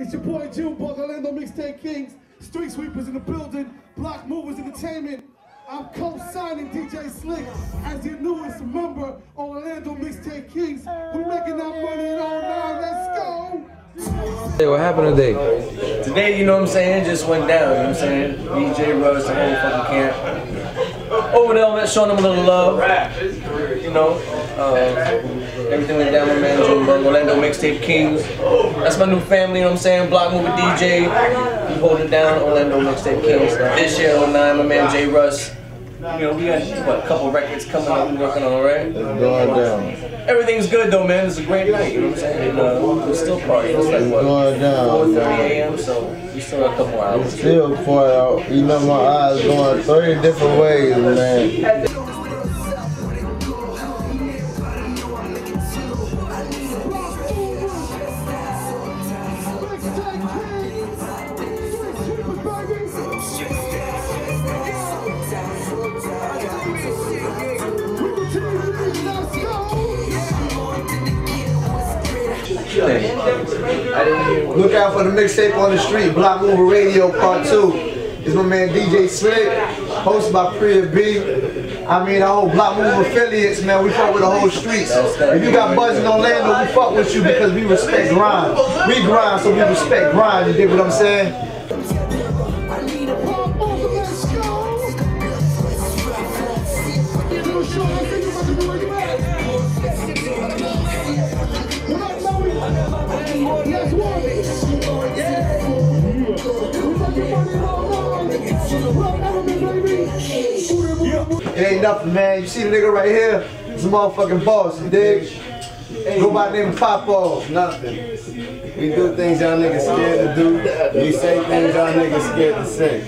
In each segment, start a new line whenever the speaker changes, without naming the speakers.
It's your boy June Bug, Orlando Mixtape Kings, Street Sweepers in the building, Block Movers Entertainment. I'm co-signing DJ Slique as your newest member of Orlando Mixtape Kings. We're making that money in all. Let's go.
Hey, what happened today?
Today, you know what I'm saying, just went down, you know what I'm saying? DJ Russ, the whole fucking camp. Over there, man, showing them a little love. You know, uh, everything went down, my man Joe Orlando Mixtape Kings. That's my new family, you know what I'm saying? Block Movie DJ. We hold it down, Orlando Mixtape Kings. This year, 09, my man J Russ. You know, we got what, a couple records coming up we're working on, right?
It's going down.
Everything's good though, man. It's a great night, you know what I'm saying? And, uh, we're still partying. It's like, what,
going down.
4.30 a.m., so we still got a couple hours.
Still pour out. You know my eyes going 30 different ways, man.
Look out for the mixtape on the street, Block Mover Radio Part 2. It's my man DJ Slique, hosted by Priya B. I mean, our whole Block Mover affiliates, man, we fuck with the whole streets. If you got buzzing Orlando, we fuck with you because we respect grind. We grind, so we respect grind, you dig what I'm saying? It ain't nothing, man. You see the nigga right here? It's a motherfucking boss, you dig? Go by the name Popo.
Nothing. We do things y'all niggas scared to do. We say things y'all niggas scared to say.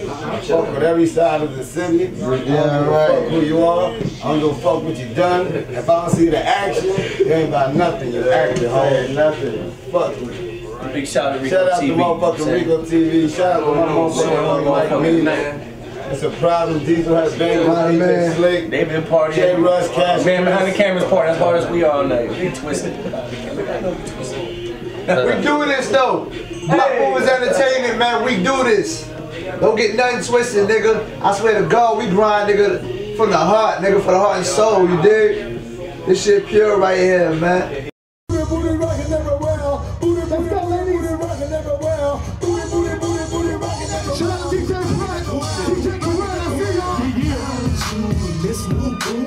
Fuck with every side of the city. I don't give a fuck who you are. I don't give a fuck what you done. If I don't see the action, you ain't about nothing. You acting, homie. Nothing. Fuck with it.
Big shout out to Rico TV.
Shout out to
TV.
motherfucking Rico TV. Shout out to my motherfucking homie like me. It's a problem. Diesel has been
My
with
man.
DJ Slique.
They've been partying.
J. Russ, Cash.
Man behind the camera's partying as hard as we are all night. We twisted.
We do this though. Block Movers Entertainment, man, we do this. Don't get nothing twisted, nigga. I swear to God, we grind, nigga, from the heart, nigga, for the heart and soul, you dig? This shit pure right here, man.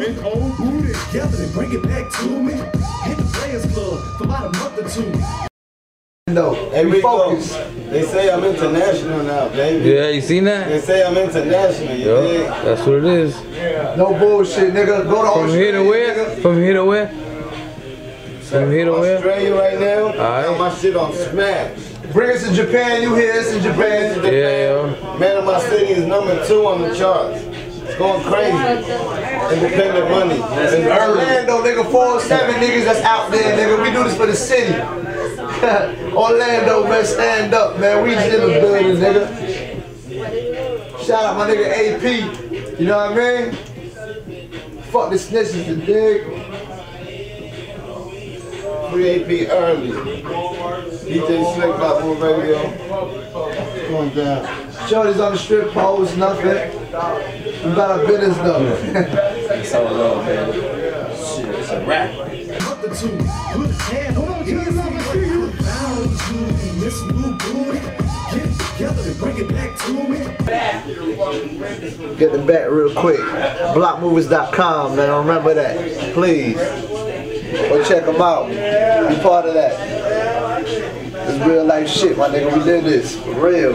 New booty, big old booty, together and bring it back to me. Hit the Players Club for about a month or two.
No,
Hey,
we focus.
they say I'm international now, baby.
Yeah, you seen that?
They say I'm international, you
Yeah,
dig?
that's what it is.
No bullshit, nigga. Go to
From here to
Australia,
where?
nigga.
From here to where? From here to where?
Australia right now,
Alright.
got my shit on smash.
Bring us to Japan, you hear us in Japan.
Yeah, yeah.
Man of my city is number two on the charts. It's going crazy. Independent money. In.
Orlando, nigga, 407 niggas that's out there, nigga. We do this for the city. Orlando, man, stand up, man. We just in the building, nigga. Shout out my nigga AP. You know what I mean? Fuck the snitches, you dig?
Free AP early. DJ Slique Block Move Radio. Going down.
Shorty's on the strip pose, nothing. We got our business though.
That's all love, man. Shit, it's a rap.
Month or two, put a hand
Hold on, Jay, let me you.
Bound this new booty. Get together and bring it back to me.
Get the back real quick. Blockmovers.com, man. Remember that. Please. Go check them out. Be part of that. It's real life shit, my nigga. We did this. For real.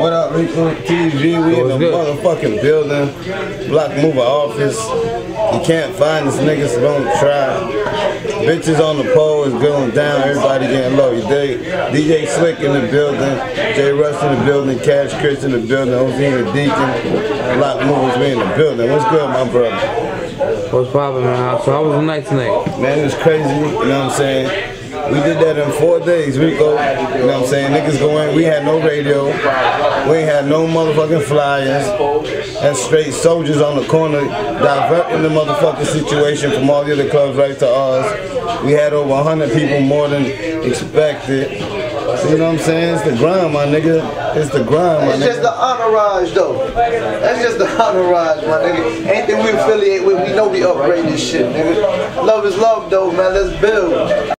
What up, Rico TV? We in the
good?
motherfucking building. Block Mover office. You can't find us niggas, so don't try. Bitches on the pole is going down. Everybody getting low. You dig? DJ Slique in the building. J. Russ in the building. Cash Chris in the building. OZ in the Deacon. Block Movers, we in the building. What's good, my brother?
What's poppin', man? So how was the night tonight?
Man, it was crazy, you know what I'm saying? We did that in four days, Rico. You know what I'm saying? Niggas going, we had no radio, we ain't had no motherfucking flyers. And straight soldiers on the corner diverting the motherfucking situation from all the other clubs right to ours. We had over 100 people more than expected. You know what I'm saying? It's the grind, my nigga. It's the grind, my
It's just the entourage though. That's just the entourage, my nigga. Anything we affiliate with, we know we upgrade this shit, nigga. Love is love though, man. Let's build.